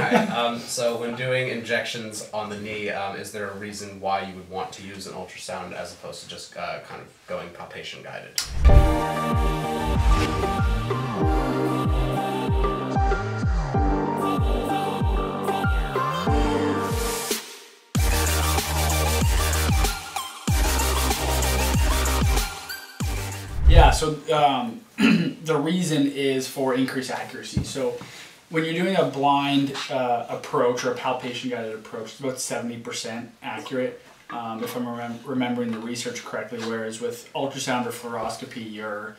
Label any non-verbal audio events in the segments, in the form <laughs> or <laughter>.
Um, so when doing injections on the knee, um, is there a reason why you would want to use an ultrasound as opposed to just uh, kind of going palpation guided? Yeah, so um, <clears throat> the reason is for increased accuracy. So when you're doing a blind uh, approach or a palpation guided approach, it's about 70% accurate, um, if I'm remem- remembering the research correctly, whereas with ultrasound or fluoroscopy, you're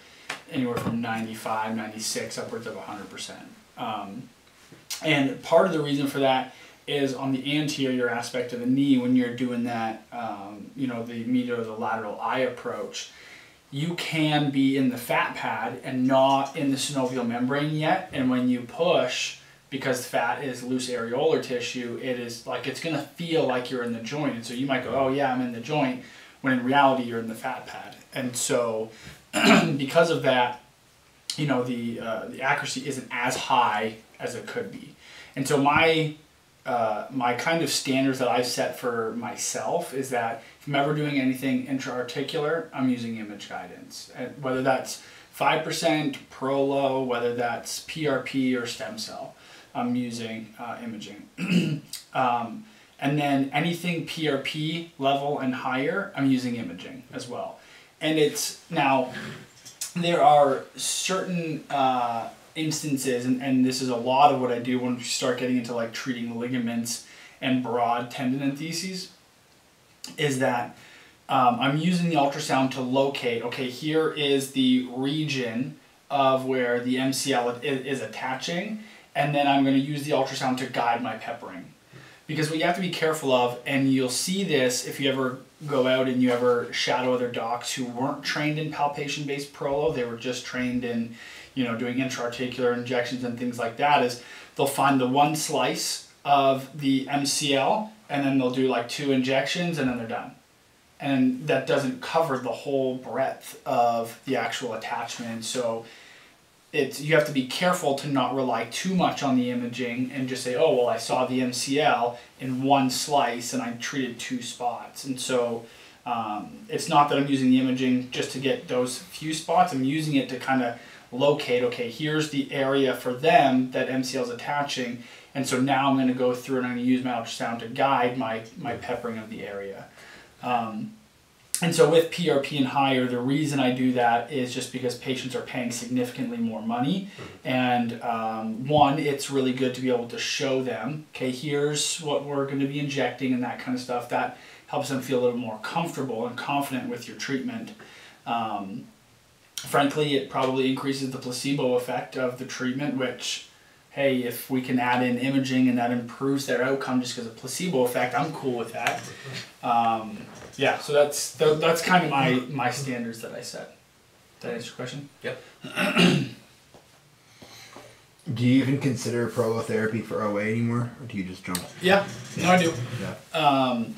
anywhere from 95, 96, upwards of 100%. Um, and part of the reason for that is on the anterior aspect of the knee when you're doing that, um, you know, the medial or the lateral eye approach you can be in the fat pad and not in the synovial membrane yet. And when you push, because fat is loose areolar tissue, it is like it's gonna feel like you're in the joint. And so you might go, oh yeah, I'm in the joint, when in reality you're in the fat pad. And so <clears throat> because of that, you know, the, uh, the accuracy isn't as high as it could be. And so my uh, my kind of standards that I've set for myself is that if I'm ever doing anything intra-articular, I'm using image guidance. And whether that's 5% Prolo, whether that's PRP or stem cell, I'm using uh, imaging. <clears throat> um, and then anything PRP level and higher, I'm using imaging as well. And it's now, there are certain uh, instances, and, and this is a lot of what I do when we start getting into like treating ligaments and broad tendinentheses, is that um, I'm using the ultrasound to locate, okay, here is the region of where the MCL is, is attaching, and then I'm going to use the ultrasound to guide my peppering. Because what you have to be careful of, and you'll see this if you ever go out and you ever shadow other docs who weren't trained in palpation-based prolo, they were just trained in you know, doing intra-articular injections and things like that is they'll find the one slice of the MCL and then they'll do like two injections and then they're done. And that doesn't cover the whole breadth of the actual attachment. So it's you have to be careful to not rely too much on the imaging and just say, oh well, I saw the MCL in one slice and I treated two spots. And so um, it's not that I'm using the imaging just to get those few spots. I'm using it to kind of locate, okay, here's the area for them that MCL is attaching, and so now I'm going to go through and I'm going to use my ultrasound to guide my, my peppering of the area. Um, and so with PRP and higher, the reason I do that is just because patients are paying significantly more money. And um, one, it's really good to be able to show them, okay, here's what we're going to be injecting and that kind of stuff. That helps them feel a little more comfortable and confident with your treatment. Um, frankly, it probably increases the placebo effect of the treatment, which, hey, if we can add in imaging and that improves their outcome just because of placebo effect, I'm cool with that. Um, yeah, so that's that's kind of my, my standards that I set. Did that answer your question? Yep. <clears throat> do you even consider prolotherapy for OA anymore, or do you just jump? Yeah, no, I do. Yeah. Um,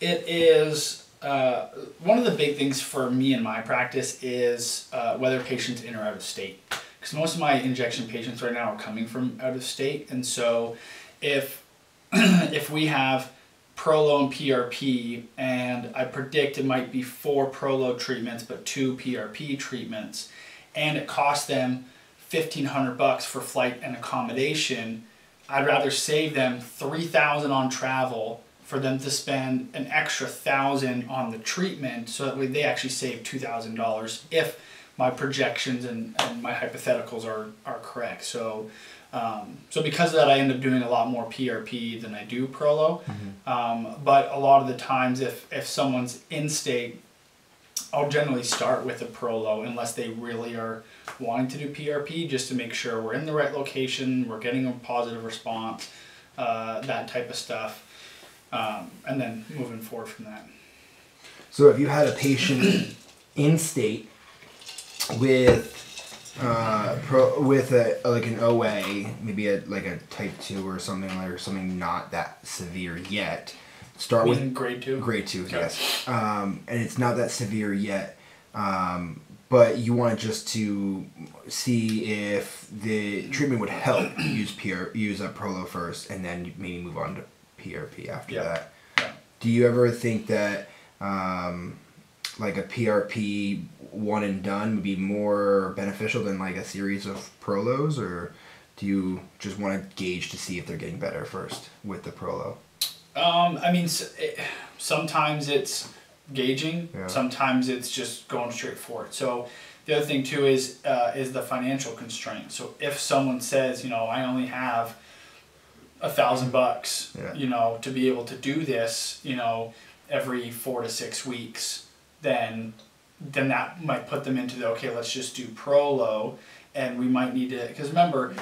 it is uh, one of the big things for me in my practice is uh, whether patients in or out of state. Because most of my injection patients right now are coming from out of state, and so if <clears throat> if we have Prolo and PRP, and I predict it might be four Prolo treatments but two PRP treatments, and it costs them fifteen hundred bucks for flight and accommodation, I'd rather save them three thousand on travel for them to spend an extra thousand on the treatment so that way they actually save $2,000 if my projections and, and my hypotheticals are, are correct. So, um, so because of that, I end up doing a lot more PRP than I do Prolo. Mm-hmm. Um, but a lot of the times, if, if someone's in state, I'll generally start with a Prolo unless they really are wanting to do PRP just to make sure we're in the right location, we're getting a positive response, uh, that type of stuff um, and then moving forward from that. So if you had a patient <clears throat> in state with uh, pro, with a like an OA, maybe a like a type two or something like or something not that severe yet. Start with grade two. Grade two, okay. yes. Um, and it's not that severe yet. Um, but you want just to see if the treatment would help. use PR, use a Prolo first, and then maybe move on to PRP after Yeah. that. Yeah. Do you ever think that um, like a PRP one and done would be more beneficial than like a series of Prolos, or do you just want to gauge to see if they're getting better first with the Prolo? Um, I mean, sometimes it's gauging. Yeah. Sometimes it's just going straight for it. So the other thing too is uh, is the financial constraint. So if someone says, you know, I only have a thousand bucks, Yeah. you know, to be able to do this, you know, every four to six weeks, then then that might put them into the okay, let's just do Prolo, and we might need to because remember,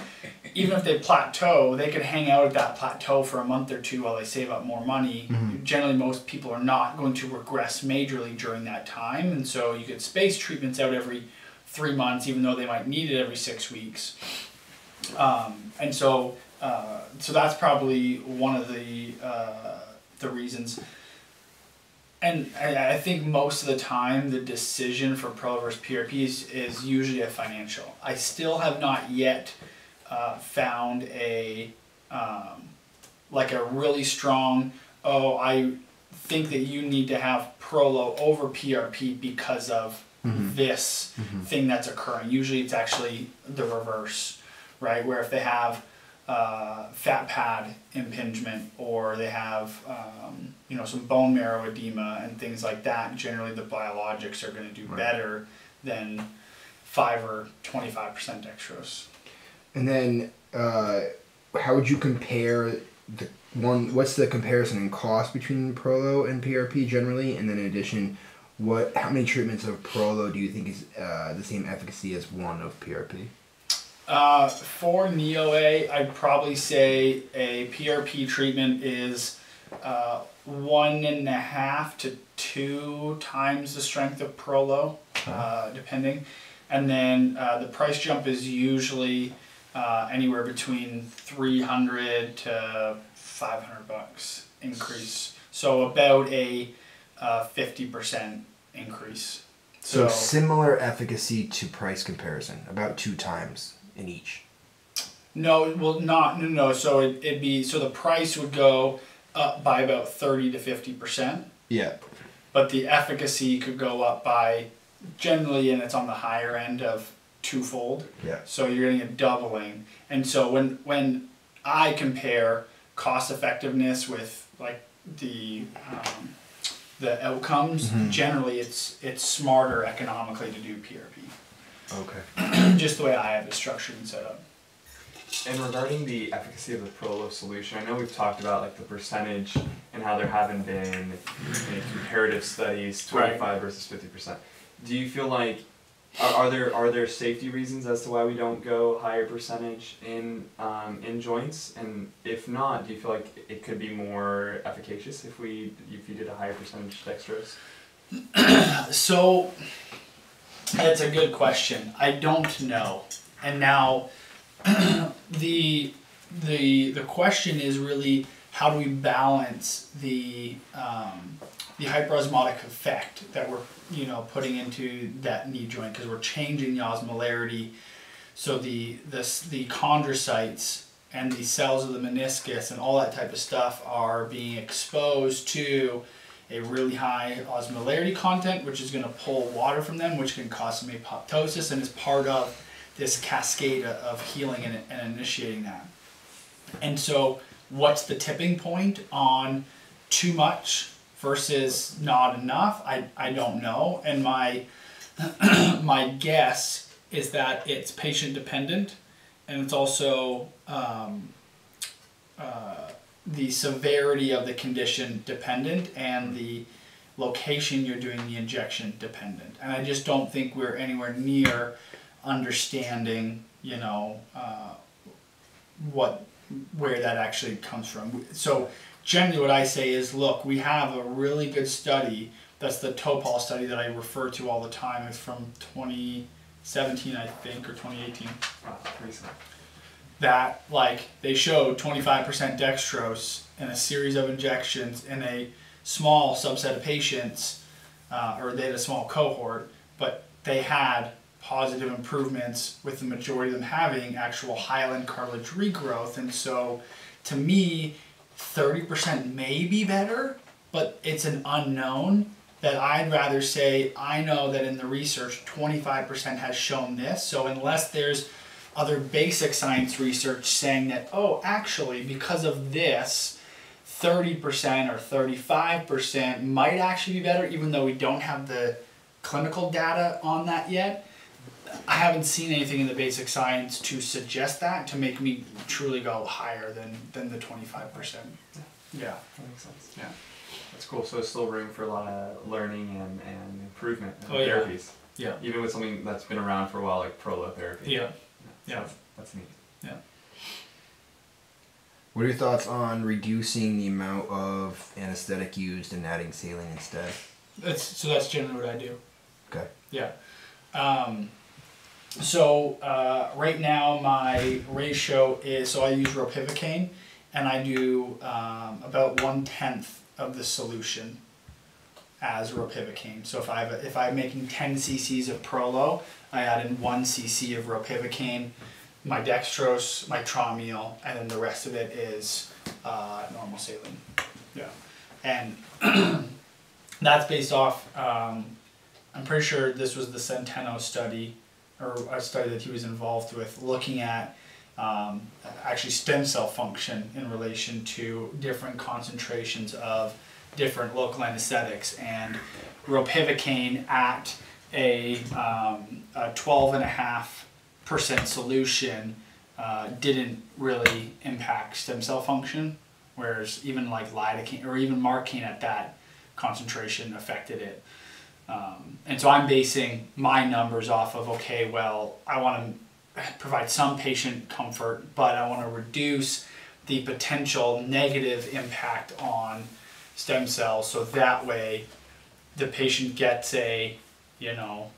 even if they plateau, they could hang out at that plateau for a month or two while they save up more money. Generally, most people are not going to regress majorly during that time, and so you could space treatments out every three months, even though they might need it every six weeks. Um, and so, uh, so that's probably one of the uh, the reasons. And I, I think most of the time, the decision for pro versus PRP is, is usually a financial. I still have not yet uh, found a um, like a really strong. Oh, I think that you need to have Prolo over PRP because of this thing that's occurring. Usually, it's actually the reverse, right? Where if they have uh, fat pad impingement or they have um, you know some bone marrow edema and things like that, generally the biologics are going to do Right. better than five or twenty five percent dextrose. And then, uh, how would you compare the one? What's the comparison in cost between Prolo and PRP generally? And then in addition, what? How many treatments of Prolo do you think is uh, the same efficacy as one of PRP? Uh, for Neo I'd probably say a PRP treatment is uh, one and a half to two times the strength of Prolo, uh, depending. And then uh, the price jump is usually uh, anywhere between 300 to 500 bucks increase. So about a uh, 50% increase. So, similar efficacy to price comparison, about two times in each. No, well, not no no. So it, it'd be so the price would go up by about thirty to fifty percent, Yeah. but the efficacy could go up by generally, and it's on the higher end of twofold. Yeah. So you're getting a doubling, and so when when I compare cost effectiveness with like the um, the outcomes, generally it's it's smarter economically to do PRP. Okay. <clears throat> Just the way I have it structured and set up. And regarding the efficacy of the Prolo solution, I know we've talked about like the percentage and how there haven't been any comparative studies, Right. twenty-five versus fifty percent. Do you feel like are, are there are there safety reasons as to why we don't go higher percentage in um, in joints? And if not, do you feel like it could be more efficacious if we if you did a higher percentage dextrose? <clears throat> So that's a good question. I don't know. And now <clears throat> the the the question is really how do we balance the um, the hyperosmotic effect that we're you know putting into that knee joint because we're changing the osmolarity so the the the chondrocytes and the cells of the meniscus and all that type of stuff are being exposed to a really high osmolarity content, which is going to pull water from them, which can cause some apoptosis, and is part of this cascade of healing and, and initiating that. And so, what's the tipping point on too much versus not enough? I, I don't know. And my <clears throat> my guess is that it's patient dependent, and it's also um, uh, the severity of the condition dependent and the location you're doing the injection dependent. And I just don't think we're anywhere near understanding, you know, uh, what where that actually comes from. So generally, what I say is, look, we have a really good study. That's the Topol study that I refer to all the time. It's from 2017, I think, or 2018 Wow, recent. That like they showed 25% dextrose in a series of injections in a small subset of patients uh, or they had a small cohort but they had positive improvements with the majority of them having actual hyaline cartilage regrowth. And so to me, 30% may be better, but it's an unknown that I'd rather say I know that in the research 25% has shown this. So unless there's other basic science research saying that oh actually because of this 30% or 35% might actually be better even though we don't have the clinical data on that yet. I haven't seen anything in the basic science to suggest that to make me truly go higher than, than the 25%. Yeah. That makes sense. Yeah. That's cool. So there's still room for a lot of learning and, and improvement in Oh, yeah. therapies. Yeah. Even with something that's been around for a while, like prolotherapy. Yeah. So Yeah. That's, that's neat. Yeah. What are your thoughts on reducing the amount of anesthetic used and adding saline instead? That's so that's generally what I do. Okay. Yeah. Um, so uh, right now my ratio is so I use ropivacaine and I do um, about one tenth of the solution as ropivacaine. So if I have a, if I'm making ten cc's of Prolo, I add in one cc of ropivacaine, my dextrose, my Traumeel, and then the rest of it is uh, normal saline. Yeah, and <clears throat> that's based off. Um, I'm pretty sure this was the Centeno study, or a study that he was involved with, looking at um, actually stem cell function in relation to different concentrations of different local anesthetics. And ropivacaine at a, um, a 12 and a half percent solution uh, didn't really impact stem cell function, whereas even like lidocaine or even marcaine at that concentration affected it. Um, and so I'm basing my numbers off of okay, well, I want to provide some patient comfort, but I want to reduce the potential negative impact on stem cells so that way the patient gets a, you know,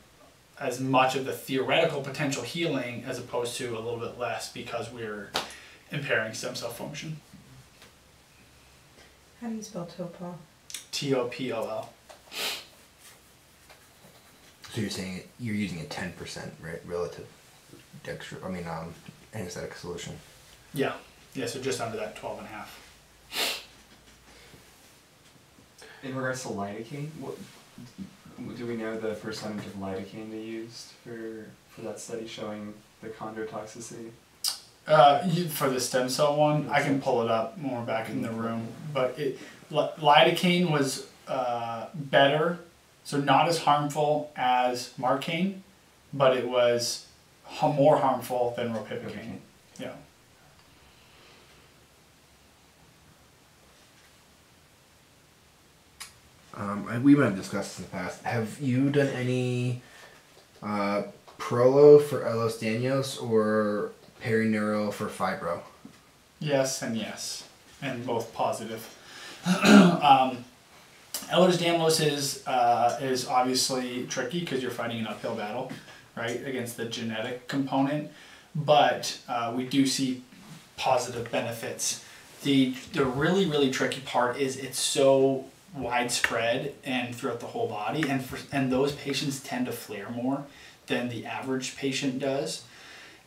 as much of the theoretical potential healing as opposed to a little bit less because we're impairing stem cell function. How do you spell Topol? T O P O L. So you're saying you're using a ten percent right relative dextro. I mean, um, anesthetic solution. Yeah. Yeah, so just under that 12 and a half. In regards to lidocaine, what, do we know the percentage of lidocaine they used for, for that study showing the chondrotoxicity? Uh, for the stem cell one, I can pull it up more back in the room. But it, lidocaine was uh, better, so not as harmful as marcaine, but it was more harmful than ropivacaine. Yeah. Um, I, we might have discussed this in the past. Have you done any uh, prolo for Ehlers-Danlos or perineural for fibro? Yes and yes, and both positive. <clears throat> um, Ehlers-Danlos is uh, is obviously tricky because you're fighting an uphill battle, right, against the genetic component. But uh, we do see positive benefits. The the really really tricky part is it's so widespread and throughout the whole body, and for, and those patients tend to flare more than the average patient does.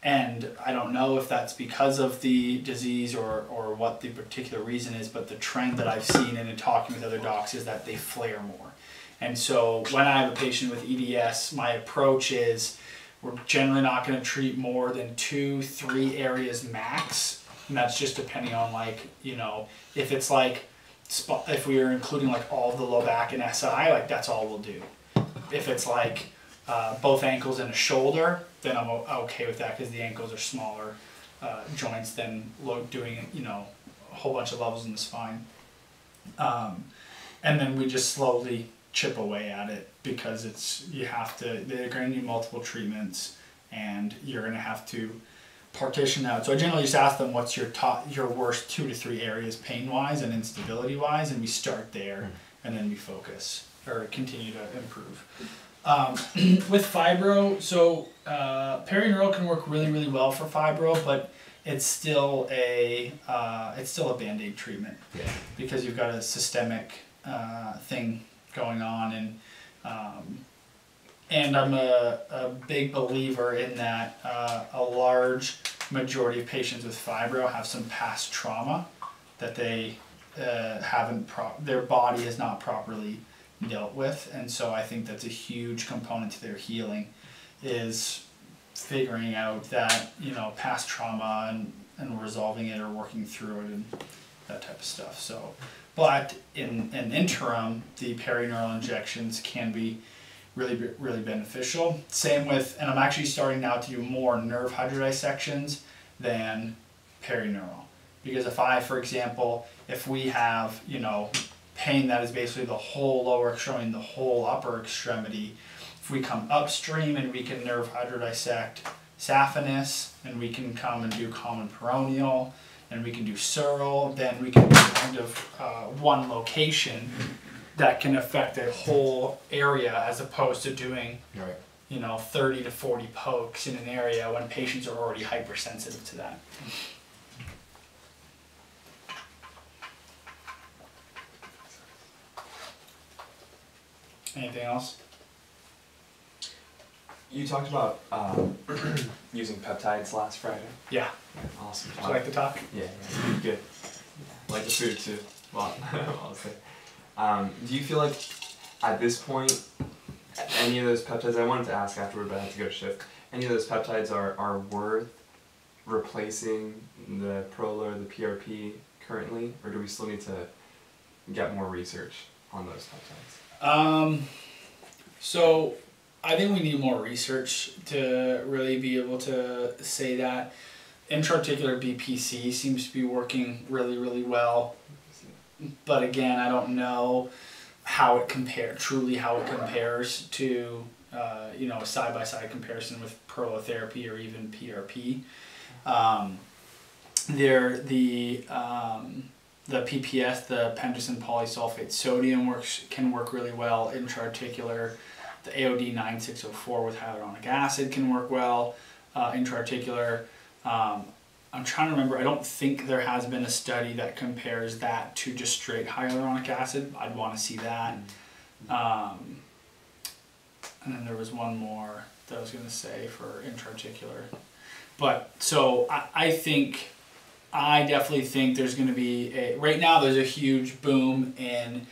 And I don't know if that's because of the disease or, or what the particular reason is, but the trend that I've seen and in talking with other docs is that they flare more. And so when I have a patient with EDS, my approach is we're generally not going to treat more than two, three areas max. And that's just depending on like, you know, if it's like, spot, if we are including like all of the low back and SI, like that's all we'll do. If it's like uh, both ankles and a shoulder, then I'm okay with that because the ankles are smaller uh, joints than doing you know a whole bunch of levels in the spine. Um, and then we just slowly chip away at it because it's you have to they're going to need multiple treatments and you're going to have to partition out. So I generally just ask them what's your top your worst two to three areas pain wise and instability wise, and we start there and then we focus or continue to improve. Um, <clears throat> with fibro, so uh, perineural can work really, really well for fibro, but it's still a uh, it's still a band aid treatment Yeah. because you've got a systemic uh, thing going on, and um, and I'm a, a big believer in that uh, a large majority of patients with fibro have some past trauma that they uh, haven't pro- their body has not properly dealt with, and so I think that's a huge component to their healing is figuring out that you know past trauma and, and resolving it or working through it and that type of stuff. So, but in an interim, the perineural injections can be really really beneficial. Same with, and I'm actually starting now to do more nerve hydrodissections than perineural because if I, for example, if we have you know pain that is basically the whole lower extremity, the whole upper extremity if we come upstream and we can nerve hydrodissect saphenous and we can come and do common peroneal and we can do sural, then we can do kind of uh, one location that can affect a whole area as opposed to doing Right. you know 30 to 40 pokes in an area when patients are already hypersensitive to that. Anything else? You talked about um, <clears throat> using peptides last Friday. Yeah. Awesome. Would you like to talk? Yeah, yeah, good. Like the food too. Well. <laughs> Um, do you feel like at this point, any of those peptides? I wanted to ask afterward, but I had to go to shift. Any of those peptides are, are worth replacing the Prolo or the PRP currently, or do we still need to get more research on those peptides? Um, so I think we need more research to really be able to say that. Intra-articular BPC seems to be working really, really well, but again, I don't know how it compare truly how it compares to uh, you know a side by side comparison with prolotherapy or even PRP. Um, there the um, the PPS, the pentosan polysulfate sodium works can work really well intra-articular. The AOD 9604 with hyaluronic acid can work well uh, intra-articular. Um, I'm trying to remember. I don't think there has been a study that compares that to just straight hyaluronic acid. I'd want to see that. Um, and then there was one more that I was going to say for intra-articular. But so I, I think I definitely think there's going to be a right now. There's a huge boom in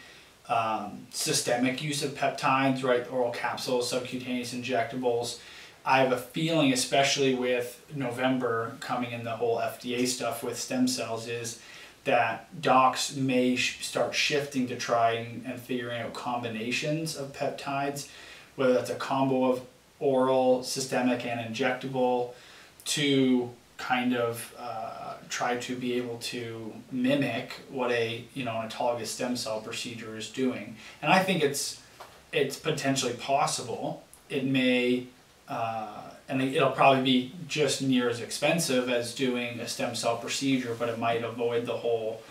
um, systemic use of peptides, right? Oral capsules, subcutaneous injectables. I have a feeling, especially with November coming in the whole FDA stuff with stem cells, is that docs may sh- start shifting to try and, and figuring out combinations of peptides, whether that's a combo of oral, systemic, and injectable, to kind of uh, try to be able to mimic what a you know an autologous stem cell procedure is doing. And I think it's it's potentially possible. It may uh, and it'll probably be just near as expensive as doing a stem cell procedure, but it might avoid the whole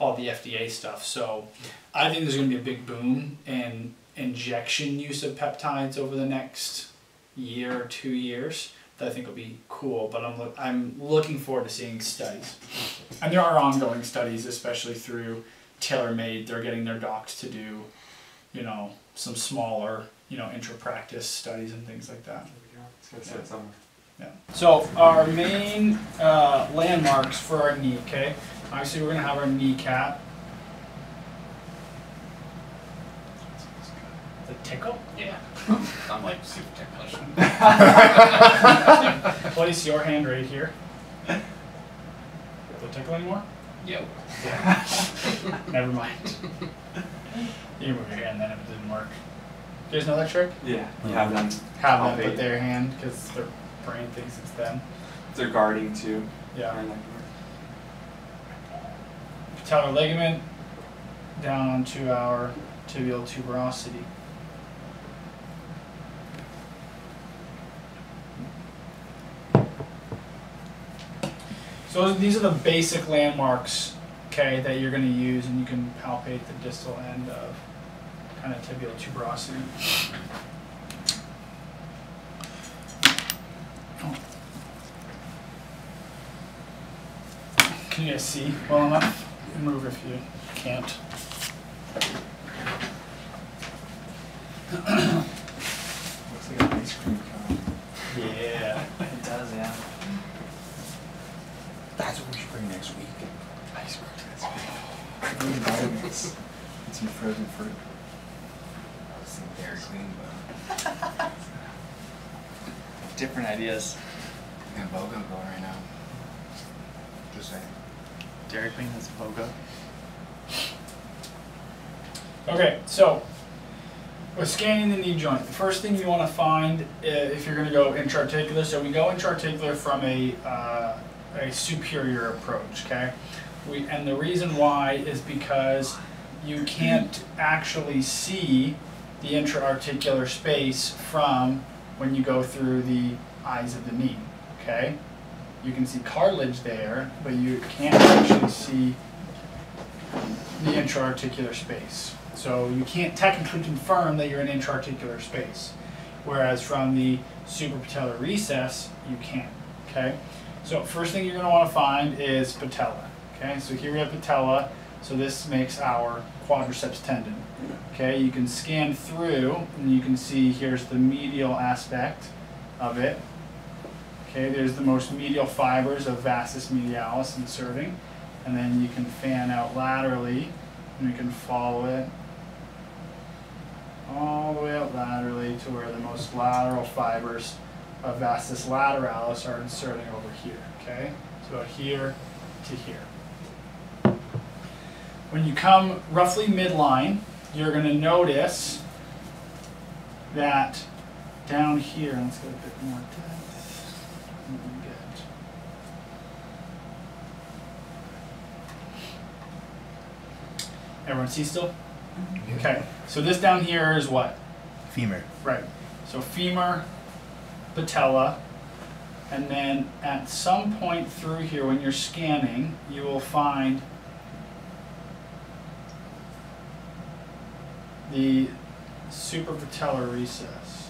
all the FDA stuff. So I think there's going to be a big boom in injection use of peptides over the next year or two years that I think will be cool. But I'm look, I'm looking forward to seeing studies, and there are ongoing studies, especially through TaylorMade. They're getting their docs to do, you know, some smaller, you know, intra practice studies and things like that. There we go. It's gonna somewhere. Yeah. So our main uh, landmarks for our knee, okay? Obviously, we're gonna have our kneecap. The tickle. Yeah. <laughs> I'm like super ticklish. <laughs> Place your hand right here. The tickle anymore? Yep. Yeah. <laughs> Never mind. You can move your hand then if it didn't work. You guys know that trick? Yeah, you have them. Have them palpate. put their hand because their brain thinks it's them. They're guarding too. Yeah. And, like, patellar ligament down onto our tibial tuberosity. So these are the basic landmarks, okay, that you're going to use, and you can palpate the distal end of kind of tibial tuberosity. Can you guys see well enough? Move if you can't. Looks like an ice cream cone. Yeah, it does, yeah. That's what we should bring next week. Ice cream. Ice cream. Oh. it's some frozen fruit. Some but Different ideas. I got BOGO going right now. Just saying. Dairy Queen has Vogo. Okay, so with scanning the knee joint, the first thing you want to find uh, if you're going to go intra-articular, so we go intra-articular from a, uh, a superior approach, okay? We, and the reason why is because you can't actually see the intra-articular space from when you go through the eyes of the knee, okay? You can see cartilage there, but you can't actually see the intra-articular space. So you can't technically confirm that you're in intra-articular space. Whereas from the suprapatellar recess, you can, okay? So first thing you're gonna wanna find is patella, okay? So here we have patella, so this makes our quadriceps tendon. Okay, you can scan through and you can see here's the medial aspect of it. Okay, there's the most medial fibers of vastus medialis inserting. And then you can fan out laterally and you can follow it all the way out laterally to where the most lateral fibers of vastus lateralis are inserting over here. Okay, so here to here. When you come roughly midline, you're going to notice that down here, let's get a bit more depth. We get. Everyone see still? Mm-hmm. Okay, so this down here is what? Femur. Right. So femur, patella, and then at some point through here when you're scanning, you will find the suprapatellar recess.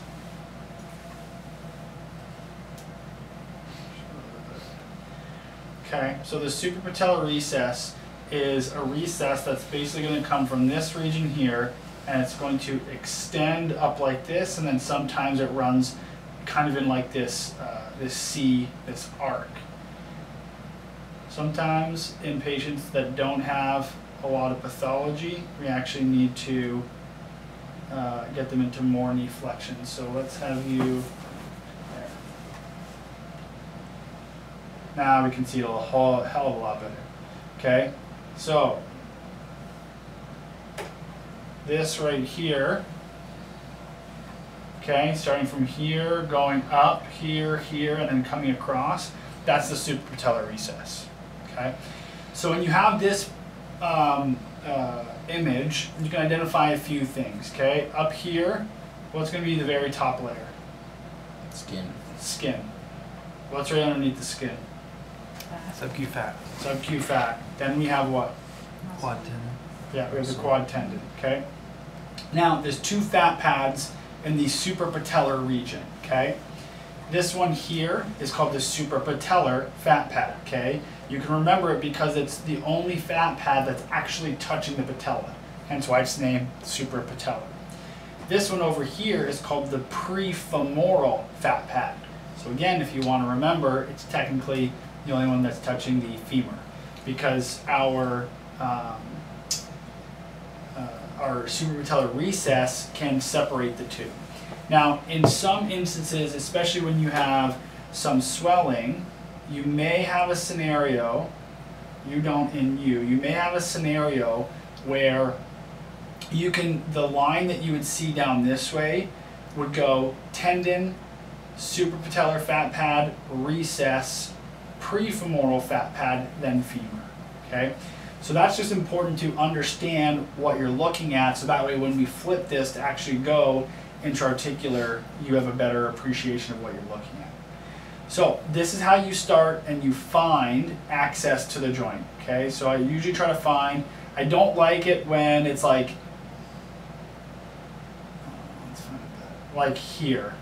Okay, so the suprapatellar recess is a recess that's basically going to come from this region here and it's going to extend up like this and then sometimes it runs kind of in like this uh, this C, this arc. Sometimes in patients that don't have a lot of pathology, we actually need to uh, get them into more knee flexion. So let's have you there. Now we can see it a whole hell of a lot better. Okay, so this right here, okay, starting from here, going up, here, here, and then coming across, that's the suprapatellar recess, okay? So when you have this um, uh, image, you can identify a few things, okay? Up here, what's going to be the very top layer? Skin. Skin. What's right underneath the skin? Subq fat. Sub-Q fat. Then we have what? Quad tendon. Yeah, we have the quad tendon, okay? Now, there's two fat pads in the suprapatellar region, okay? This one here is called the suprapatellar fat pad, okay? You can remember it because it's the only fat pad that's actually touching the patella, hence why it's named suprapatellar. This one over here is called the prefemoral fat pad. So again, if you want to remember, it's technically the only one that's touching the femur because our um, uh, our suprapatellar recess can separate the two. Now, in some instances, especially when you have some swelling, you may have a scenario, you don't in you, you may have a scenario where you can, the line that you would see down this way would go tendon, suprapatellar fat pad, recess, prefemoral fat pad, then femur. Okay? So that's just important to understand what you're looking at so that way when we flip this to actually go intra-articular, you have a better appreciation of what you're looking at. So this is how you start and you find access to the joint. Okay, so I usually try to find, I don't like it when it's like, like here.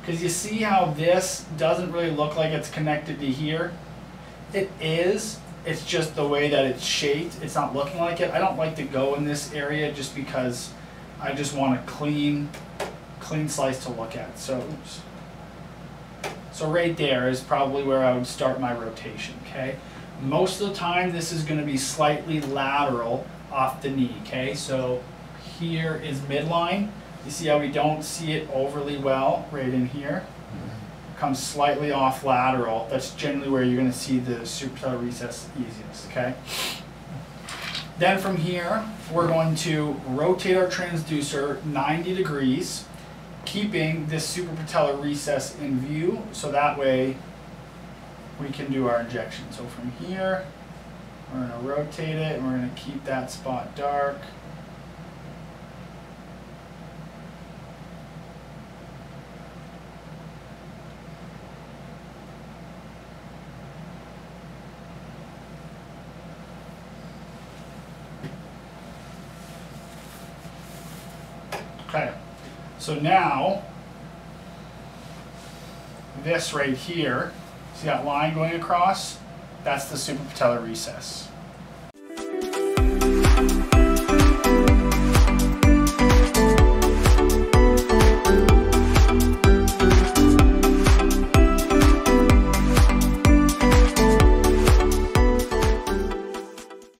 Because you see how this doesn't really look like it's connected to here? It is, it's just the way that it's shaped, it's not looking like it. I don't like to go in this area just because I just want a clean, clean slice to look at. So, oops. So right there is probably where I would start my rotation, okay? Most of the time, this is gonna be slightly lateral off the knee, okay? So here is midline. You see how we don't see it overly well right in here? Comes slightly off lateral. That's generally where you're gonna see the suprapatellar recess easiest, okay? Then from here, we're going to rotate our transducer 90 degrees, keeping this suprapatellar recess in view, so that way we can do our injection. So from here, we're gonna rotate it, and we're gonna keep that spot dark. So now, this right here, see that line going across? That's the suprapatellar recess.